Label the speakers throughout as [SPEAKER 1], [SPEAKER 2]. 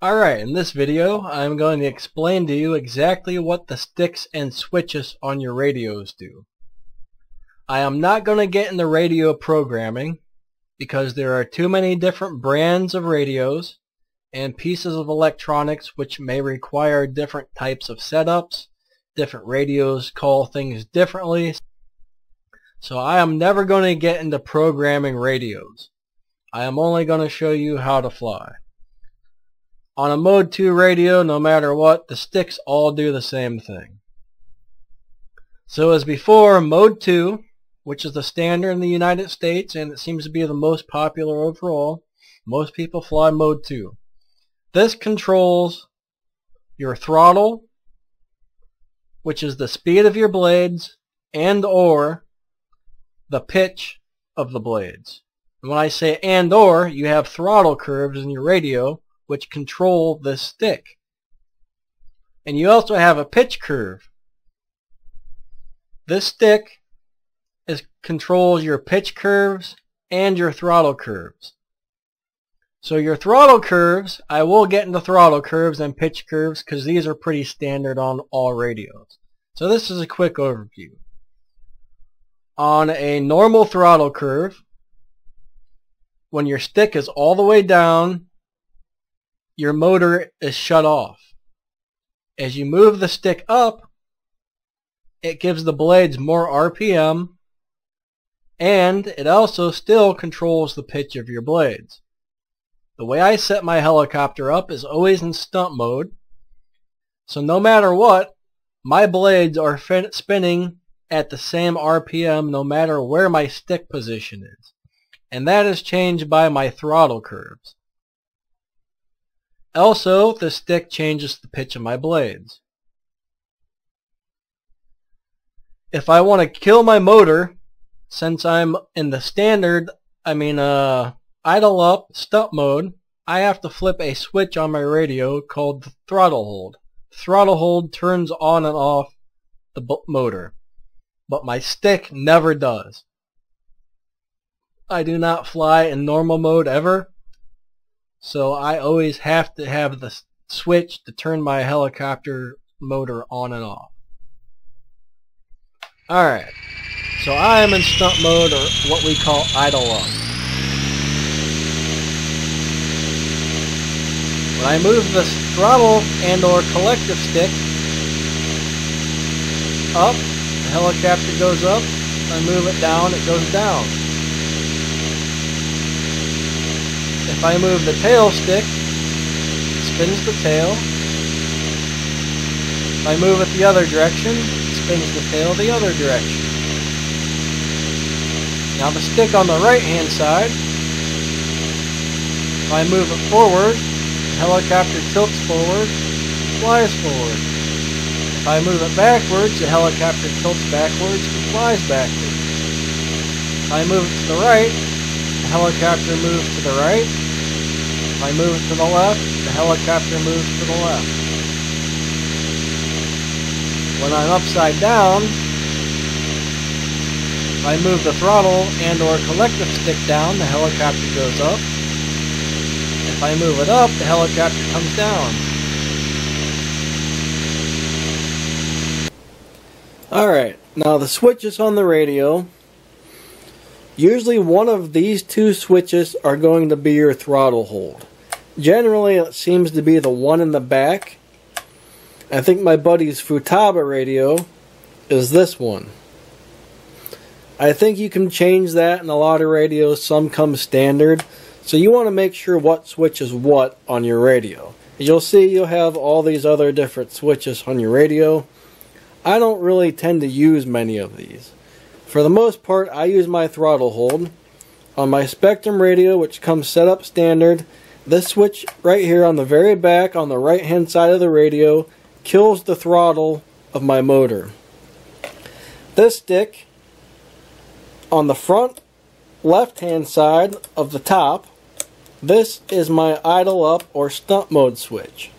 [SPEAKER 1] Alright, in this video I'm going to explain to you exactly what the sticks and switches on your radios do. I am not going to get into radio programming because there are too many different brands of radios and pieces of electronics which may require different types of setups. Different radios call things differently. So I am never going to get into programming radios. I am only going to show you how to fly. On a Mode 2 radio, no matter what, the sticks all do the same thing. So as before, Mode 2, which is the standard in the United States and it seems to be the most popular overall, most people fly Mode 2. This controls your throttle, which is the speed of your blades, and or the pitch of the blades. And when I say and or, you have throttle curves in your radio, which control the stick. And you also have a pitch curve. This stick is, controls your pitch curves and your throttle curves. So your throttle curves, I will get into throttle curves and pitch curves because these are pretty standard on all radios. So this is a quick overview. On a normal throttle curve, when your stick is all the way down your motor is shut off. As you move the stick up, it gives the blades more RPM and it also still controls the pitch of your blades. The way I set my helicopter up is always in stunt mode. So no matter what, my blades are spinning at the same RPM no matter where my stick position is. And that is changed by my throttle curves. Also, the stick changes the pitch of my blades. If I want to kill my motor, since I'm in the standard, I mean uh, idle up stunt mode, I have to flip a switch on my radio called the throttle hold. Throttle hold turns on and off the motor, but my stick never does. I do not fly in normal mode ever, so I always have to have the switch to turn my helicopter motor on and off. Alright, so I am in stunt mode or what we call idle up. When I move the throttle and or collective stick up, the helicopter goes up. I move it down, it goes down. If I move the tail stick, it spins the tail. If I move it the other direction, it spins the tail the other direction. Now the stick on the right hand side, if I move it forward, the helicopter tilts forward, flies forward. If I move it backwards, the helicopter tilts backwards and flies backwards. If I move it to the right, the helicopter moves to the right. If I move to the left, the helicopter moves to the left. When I'm upside down, if I move the throttle and or collective stick down, the helicopter goes up. If I move it up, the helicopter comes down. Alright, now the switch is on the radio Usually one of these two switches are going to be your throttle hold. Generally it seems to be the one in the back. I think my buddy's Futaba radio is this one. I think you can change that in a lot of radios. Some come standard. So you want to make sure what switch is what on your radio. You'll see you'll have all these other different switches on your radio. I don't really tend to use many of these. For the most part, I use my throttle hold. On my Spektrum radio, which comes set up standard, this switch right here on the very back on the right hand side of the radio kills the throttle of my motor. This stick on the front left hand side of the top, this is my idle up or stunt mode switch.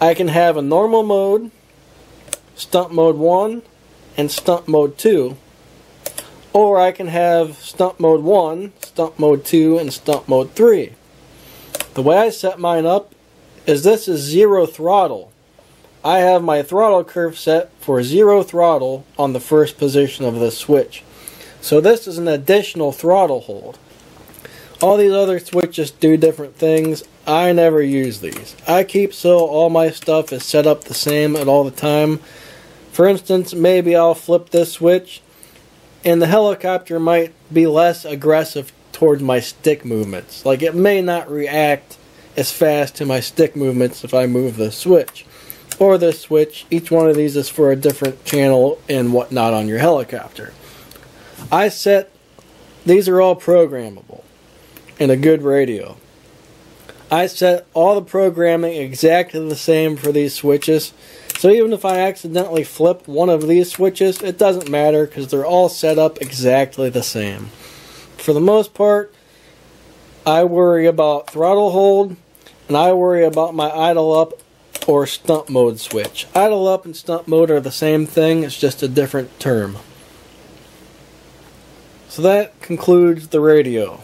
[SPEAKER 1] I can have a normal mode, stunt mode 1, and stunt mode 2 or I can have stunt mode 1, stunt mode 2, and stunt mode 3. The way I set mine up is this is zero throttle. I have my throttle curve set for zero throttle on the first position of the switch. So this is an additional throttle hold. All these other switches do different things. I never use these. I keep so all my stuff is set up the same at all the time. For instance, maybe I'll flip this switch and the helicopter might be less aggressive towards my stick movements. Like it may not react as fast to my stick movements if I move the switch or the switch. Each one of these is for a different channel and whatnot on your helicopter. I set, these are all programmable in a good radio. I set all the programming exactly the same for these switches. So even if I accidentally flip one of these switches, it doesn't matter because they're all set up exactly the same. For the most part, I worry about throttle hold and I worry about my idle up or stunt mode switch. Idle up and stunt mode are the same thing, it's just a different term. So that concludes the radio.